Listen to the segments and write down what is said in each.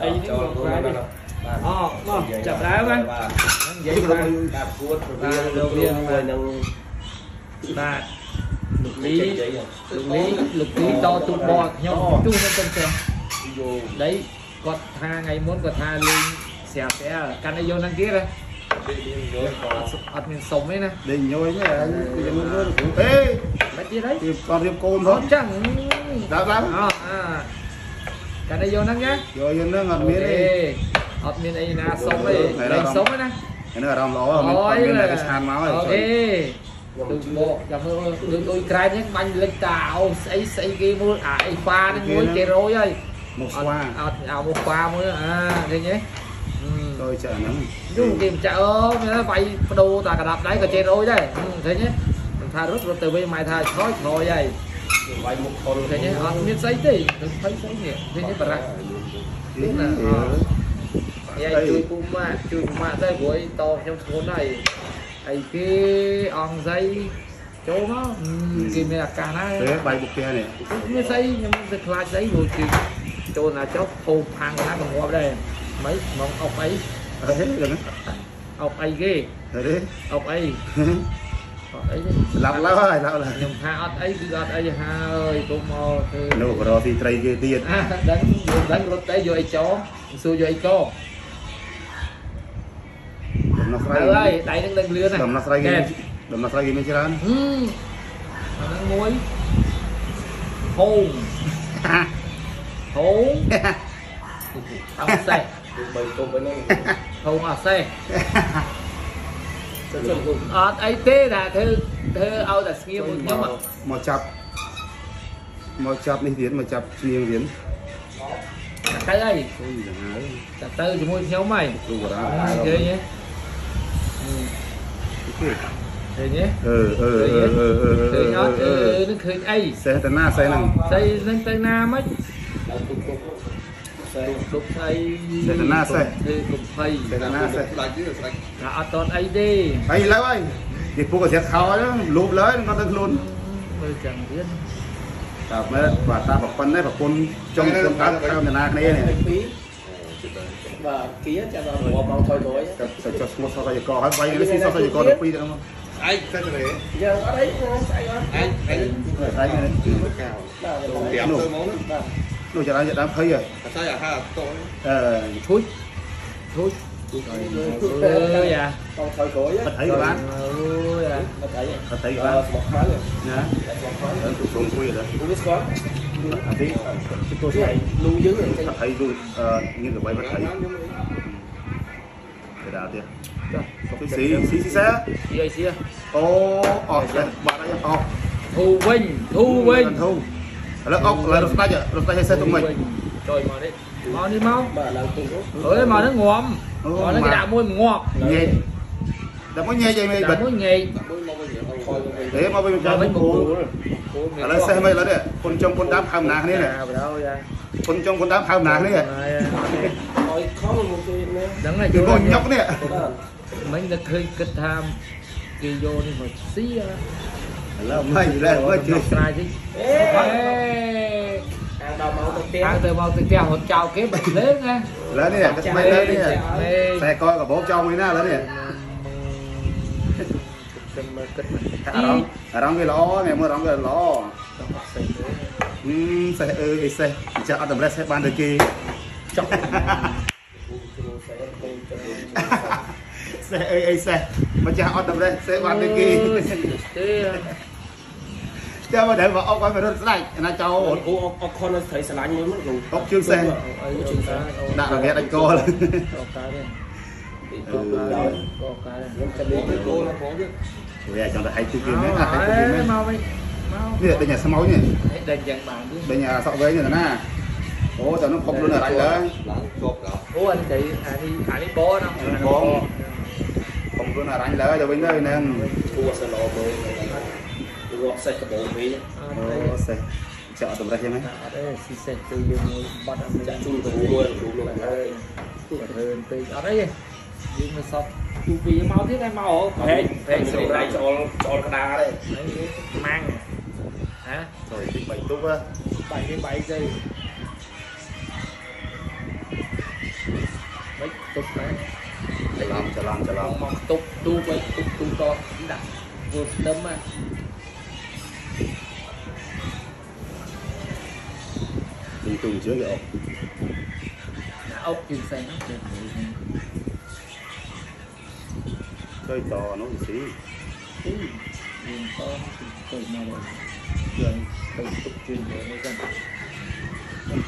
អីនេះក៏ខ្លាយដែរអូមកចាប់ដើមណានិយាយបានដាប់គួតរបាទរវាវាងងមួយនឹងបាទលោកលីលោកលីលោកលីតទូបតខ្ញុំជួសនៅទៅផ្ទះយោដីគាត់ថាថ្ងៃមុនគាត់ថាលេងស្រាប់តែកាន់ឲ្យយកនឹងទៀតហ៎យោក៏អត់អត់មានសុំទេណាដេញញយនេះអញគឺយើងមើលគ្រូអេមិនទៀតហើយគឺគាត់រៀបកូនអផងត់ចឹងដល់ដល់អអា កាន់តែយកហ្នឹងចាយកយកហ្នឹងអត់មានទេអត់មានអីណាសុំទេតែសុំណាហ្នឹងអារម្មណ៍ល្អមានតែស្ថានមកហើយអូខេដូចមកចាំមើលដូចដូចក្រែមហ្នឹងបាញ់លិចតាអូស្អីស្អីគេមើលអាអីហ្វាហ្នឹងមួយគេរយហើយមកស្វាអត់អាមកហ្វាមើលអាឃើញទេទៅចាហ្នឹងយូរគេម្ចាស់អូវាយបដូរតាកដាប់ដៃក៏ចេះរយដែរឃើញទេមិនថារត់រត់ទៅវិញម៉ែថាឆ្លោយឆ្លោយហើយ វាយមុខខុលឃើញទេអត់មានស្អីទេនឹងភ័យស្អីនេះឃើញទេបារៈយាយជួយពូម៉ាក់ជួយពូម៉ាក់ទៅព្រោះអីតខ្ញុំធ្ងន់ហើយហើយគេអង្គស្អីចូលមកគេមានអាកាសណាពេលបាយបុកផ្ទះនេះមានស្អីខ្ញុំទៅខ្លាចស្អីព្រោះគេចូលណាចុះហូបផាំងណាក៏ងាប់ដែរមិនមកអុកអីអេហ្នឹងអុកអីគេហេទេអុកអី អុកអីទេស្លាប់ឡើយឡើយខ្ញុំថាអត់អីគឺអត់អីហើយគុំមកធ្វើនោះក៏រកទីត្រីគេទៀតអាដឹងយើងដឹងរត់ទៅយកអីចោសួរយកអីកោដំណោះស្រាយហើយដៃនឹងដឹងលឿនណាដំណោះស្រាយគេដំណោះស្រាយគេមានច្រើនហឹមអាហ្នឹងមួយហូងហូងអត់សេះបីគុំវិញហ្នឹងហូងអត់សេះទៅទៅគុំ អត់អីទេតែធ្វើធ្វើឲ្យតែស្ងៀមមួយខ្ញុំอะ មកចាប់មកចាប់នេះទៀតមកចាប់ឈ្នៀងទៀត ទៅហើយ អូយយ៉ាងហើយ តែទៅជាមួយខ្ញុំហើយ គ្រូបារា ឃើញទេឃើញទេ អឺអឺអឺអឺអឺ ឃើញអត់អឺនឹងឃើញអី សេះតាណាសេះហ្នឹង ស្អីនឹងទៅណាមិន ដល់គុំគុំ សេទុកអីចេតនាសេទេទុកភ័យចេតនាសេស្ដាច់ទេស្ដាច់ថាអត់តន់អីទេហើយឥឡូវហើយនិយាយពុកអាសៀតខោហ្នឹងលូបលើគាត់ទៅខ្លួនធ្វើចឹងទៀតតើមើលបាទតាប្រពន្ធនេះប្រពន្ធចង់ខ្លួនកើតតាមនារាគ្នានេះបាទគៀចាំដល់រាប់បងថយរយចុះឈ្មោះសោះសាយកកហើយបាយនេះស៊ីសោះសាយកកដល់ពីរទាំងមកឯងទៅទេយើងអត់អីស្អីអត់ឯងឯងឯងឯងគឺមកកៅបាទទៅមកនោះបាទ nó giờ đang giờ đang thấy rồi sao giờ ha tối ờ thôi thôi Ừ, dạ. Còn thời cối á. Thật thấy bán. Ừ, dạ. Thật thấy. Thật thấy bán. Một khóa rồi. Dạ. Một khóa rồi. Tụi xuống quy rồi. Cũng biết khóa. Thật thấy. Tôi thấy. Lưu dưới rồi. Thật thấy luôn. Ờ, như là quay bắt thấy. Để đào tiền. Xí xí xí xí xá. Xí ơi xí à. Ô, ờ, bà đây. Ờ. Thu Vinh, Thu Vinh. Thu. ឥឡូវអុកឥឡូវរត់ដាច់រត់ដាច់ឲ្យសេះទៅមិន ចុយមកនេះមកនេះមក បាទឡើងទុំ អើយមកហ្នឹងងំមកហ្នឹងគេដាក់មួយងាប់ ញែកតែមកញែកអីមិនបិ ដាក់ ទ មួយងាយ មួយមកវិញថយមកវិញ ទេមកវិញចាំគូឥឡូវសេះមិនឥឡូវនេះពុនចុងពុនតាមខំណាគ្នានេះ អាបដល់យ៉ា ពុនចុងពុនតាមខំណាគ្នា ថយខំមកគេណា ដឹងហើយ គឺមកញុកនេះ បាទ មិញតែឃើញគិតថាគេយកនេះមកស៊ីអ là mày là mày chơi ra chứ. ăn từ bao từ tèo một chào kế bệnh lớn á. Lớn đi à, nè cái lớn đi à. nè xe coi cả bố trong ấy na lớn đi à. nè rong cái lõ, ngày mưa rong cái ló xe ư xe, xe. Chợ tầm ra xe ban được kì, xe ơi xe. Mà chả ở tầm đây xe ban bên kì. តែមកដែលមកអុកឲ្យវារត់ស្ដាច់ណាចោលអូអុកខុនស្រីស្រឡាញ់មួយមិនអុកជើងសេះជើងសេះដាក់រងាដាច់កលអុកកើតទេអុកកើតអុកកើតខ្ញុំចាំលេងកលផងទៀតព្រោះអាចចង់ទៅហែកទូគេហ្នឹងហែកទូគេហ្នឹងមកវិញនេះដេញអាស្មោចនេះដេញយ៉ាងបានដេញអាសក់វែងនេះណាអូតើនោះខំលុនអរ៉ៃឡើយឡើងជាប់ដល់អូអីគេអានេះអានេះបណាបងខំលុនអរ៉ៃឡើយទៅវិញទៅហ្នឹងគួរសឡមើល រាប់សេះកបោវិញ អូសេះចាក់អត់តម្រេះចឹងហ៎ អត់ទេស៊ីសេះទៅយើងមួយបាត់អត់ ចាក់ជូនគ្រូមួយគ្រូលោកហើយ រើនពេកអត់អីយើងមិនសពទូពីមកទៀតហើយមកហ៎ផែកផែក ស្រី ស្រី ដៃ ដៃ ច្អល់ច្អល់ក្តារទេ ម៉ាំងហ៎ ចូលទី3ទុប បាយគេបាយទៅ tục đấy ច្រឡំច្រឡំច្រឡំ Ông mong tục tu vậy tục tu to đặt vượt đâm á ពីទូជឿគេ thùng chứa cái ốc. Ốc trên xanh, nó trên chơi trò nó một xí. Đường con từ nào rồi tục truyền về nó gần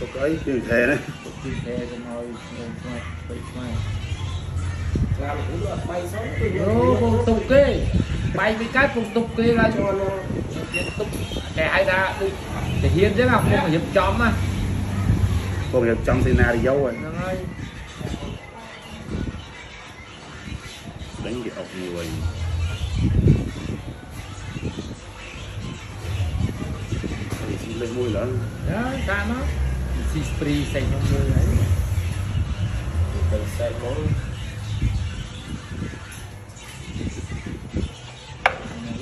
tục ấy truyền thề đấy. Tục truyền thề rồi ngồi ngồi bay sáu tục tục kê. Bay với cát cùng tục kê ra cho nó. Tục để hai ra để hiên chứ không không phải hiệp chóm mà cô được trong tina đi giấu rồi. Đánh cái ọc người. Lên môi lắm đó ta nó si spray xe trong môi ấy. Từ xe cố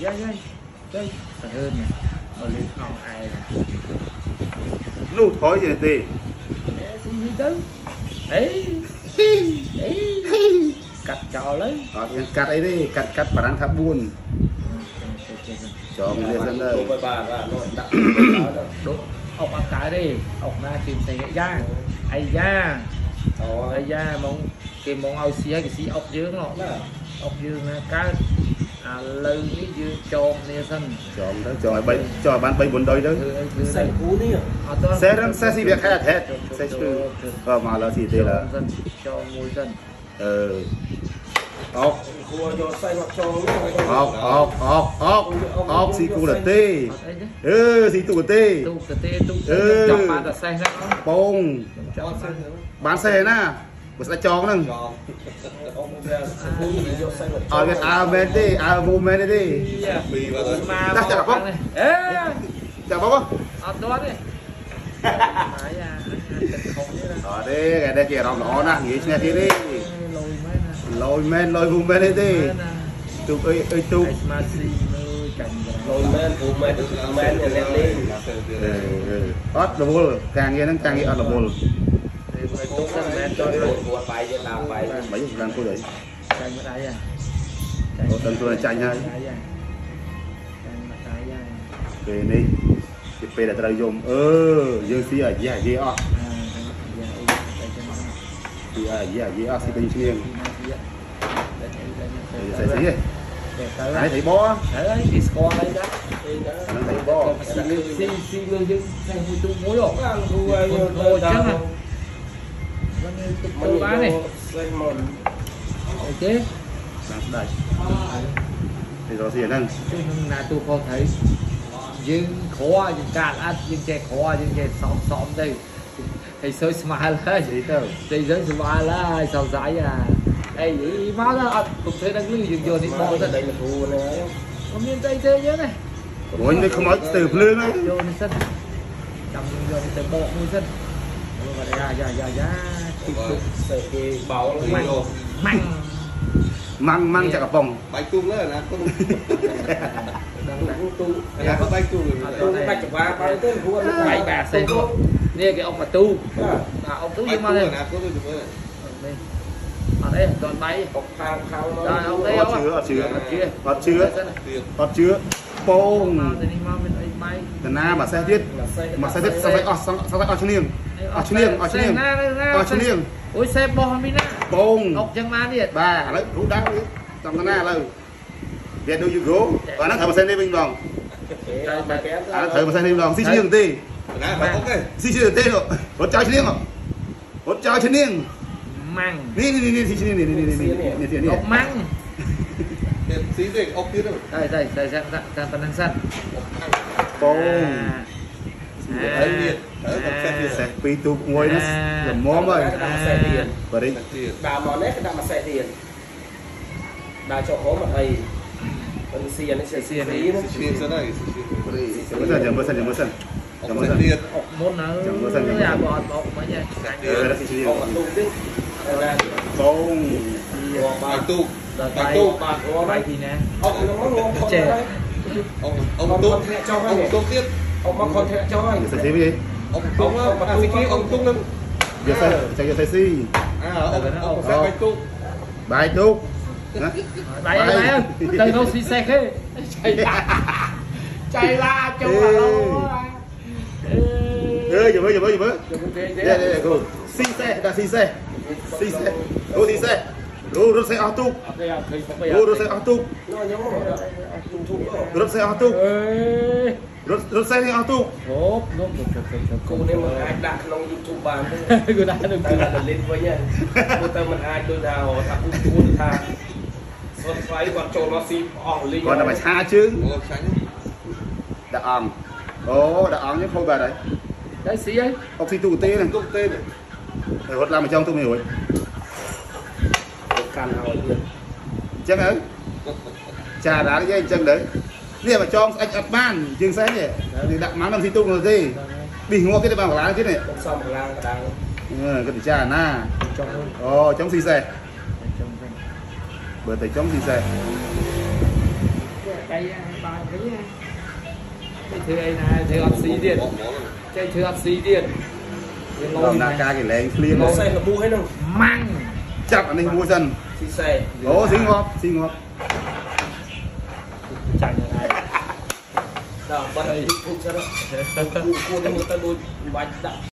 dây dây dây phải hơn nè ở lên không ai nè nụ thói gì đi នេះទៅអេអេកាត់ចោលហើយអត់មានកាត់អីទេកាត់កាត់បារាំងថា4ចងវាសិនទៅបាទបាទដាក់ដុតអុកអត់កើតទេអុកណាគេផ្សេងយ៉ាងអាយ៉ាអូអាយ៉ាមកគេមកឲ្យស៊ីឲ្យគេស៊ីអុកយើងហ៎អុកយើងណាកើត ឥឡូវនេះយើងចងគ្នាសិនចងទៅចងឲ្យ3ចងឲ្យបាន3 4ដុយទៅសេះគូនេះអត់សេះរឹងសេះស៊ីវាខែអត់ហេតសេះគឺក៏មកឥឡូវទីទេឡាចងមួយសិនអឺអោកគួរយកសៃមកចូលអោកអោកអោកអោកអោកស៊ីគូឡាទេអឺស៊ីទូកាទេទូកាទេទូកាចាប់បានតែសេះហ្នឹងបងបានសេះណា បើស្ដាច់ចងហ្នឹង ông ra cú đi cho xe hoặc ឲ្យវាអើមែនទេអើមូមែនទេ mà Đặt chặt không? này ê ចាំបង ở đó đi phải à không như là អត់ទេគេតែគេអារម្មណ៍ល្អណាស់និយាយឈ្នះទៀតទេ lôi mấy nè លយមែនលយមូមែនទេ mấy nè ទូកអីអីទូក Ice Maxi nơi cảnh rồi men cú men men thì lên đi អឺអត់រវល់ការងារហ្នឹងការងារអត់រវល់ cho đi một bài cho tám bài mấy chục ngàn cô đấy tranh mất ai à có tân tôi là tranh hay về đi thì về là tao dùng ơ dương xí à, dưới dưới ọ à, ở dưới dưới ọ xí bên chiên thấy thấy thấy thấy bó thấy thì score đấy đó thấy bó xí xí xí dương chứ này hồi tôi muối ổ ăn thôi à? chắc đây đây đây ស្អីស្អី để tới ហើយ đây thấy bó Đấy, thì score đây đó đi đó nó thấy bó xì xì xì lương chứ này mùi tung muối rồi ăn cua bay Thôi, cho thôi, chắc tao là- Vâng, tôi tôi bán này xe mòn ok ឡើងស្ដាច់thì rồi gì nâng chứ là tôi không thấy nhưng khó nhưng cả ăn nhưng trẻ khó nhưng trẻ xóm xóm đây thầy sơi smile lên đi đâu thầy sơi smile lên sao giải à đây ý máu đó ăn cũng thấy đang lưu dừng dồn đi Mà bộ đây ra là cua này có miếng tây thế chứ này ủa nhưng không nói từ lương ấy vô đi sân cầm vô đi từ bộ đi sân ra ra ra ra Sợ cái báo là mạnh mạnh mạnh măng măng chả cặp vòng បាយគុំលើណាគុំ Cũng tu ណាក៏បាយគុំ Tu bạch và bay tới cua nó bảy bà xe hộ nè cái ông mà tu À, à ông tu បាយ nhưng គុំ mà đây ណាគុំទៅមើល đây ở đây toàn bay Cọc khao khao nó rồi ông đây Có ông chứa, có chứa. Ở kia Có chứa. Đây, đây. ទៀត có chứa bông mau thì đi mau bên đây bay អស់ឈ្លៀងអស់ឈ្លៀងណាណាអស់ឈ្លៀងអូយសេបបោះមីណាបងអុកចឹងមកទៀតបាទឥឡូវគ្រូដាក់តាមកណាឥឡូវ Where do you go បាទហ្នឹងត្រូវម៉ាស៊ីននេះវិញម្ដងអាត្រូវម៉ាស៊ីននេះម្ដងស៊ីឈ្លៀងទេណាបាទអុកទេស៊ីឈ្លៀងទេរត់ចោលឈ្លៀងរត់ចោលឈ្លៀងម៉ាំងនេះនេះនេះស៊ីឈ្លៀងនេះនេះនេះនេះនេះអុកម៉ាំងស៊ីទេអុកទៀតហើយតែតែតែប៉ុណ្្នឹងសិនបង ăn sân bông À. Đấy, nhiệt. Đấy, còn xe nhiệt. xe pi tu ngồi nó À. là móm rồi Cái đằng xe tiền và đi ទៀត Đà mòn nét cái đằng mà xe tiền Đà cho có mà thầy Còn xì nó sẽ xì tí nó ស៊ីសិនហើយស៊ី bữa giờ bữa giờ bữa giờ អុកទៀត ốc môn nó Chẳng có sân, chẳng có nhà sân. bọt ốc mấy nha Ờ, đó xí chân Còn mà tu tiếp Đây là bông Gò បាយ bà ទូក rồi Bạch bay tu. Bà gò bay đây thì nè Ông nó mất ngon con Chè. đấy អុកអុកទូកអុកទូកទៀត ông mắc con thẹn cho anh. Giờ xài gì ông tung á mà xì kia ông tung lên, giờ xài xài giờ xài xì à ông xài bài tung bài tung bài bài ơi đừng đâu xì xe khê chạy la. Chạy la chung là đâu ê giờ mới giờ mới giờ mới đây đây đây cô xì xe đã xì xe xì xe cô xì xe Đồ rớt xe auto. Đồ rớt xe auto. Đồ rớt xe auto. trung thu rốt xe auto Ê rốt rốt xe auto Nốt, nốt, nốt, nốt, nốt គូនេះមិនអាចដាក់ក្នុង YouTube បានទេ Cô đã được តែដាក់លេនវិញហ្នឹងព្រោះតែមិនអាចដូចថាថាគូគូថាស្វត់ស្វ័យគាត់ចូលមកស៊ីអស់លីង còn là phải xa chứ Ngồi tránh. đã ong ồ đã ong chứ thôi bà đấy Đấy xí ấy ông xi tu tê này Tung tên này. rồi hốt làm ở trong tôi mày rồi កាន់ហើយទៀត chân ấy trà đá cái chân đấy nè mà cho ông anh ập ban chừng xe nhỉ thì đặng mắng làm xi tu rồi gì bị ngô cái bằng lá cái này ខ្ញុំសំកលាងកដាង ừ, cái để trà na Trong hơn ồ trong xi xe Trong hơn bữa tới trong xi xe Cây bà cái Cái thứ ấy này, thứ ăn xí điện Bỏ mỏ rồi. Cái thứ ăn xí điện Cái lôi còn là này ca cái lén clear មក này សេះលប៊ូហ្នឹង Măng chặt ở đây mua dần ស៊ីសេ ồ xí ngọt xí ngọt Chạy dah barang ni pun sekarang buku-buku tengok-tengok banyak.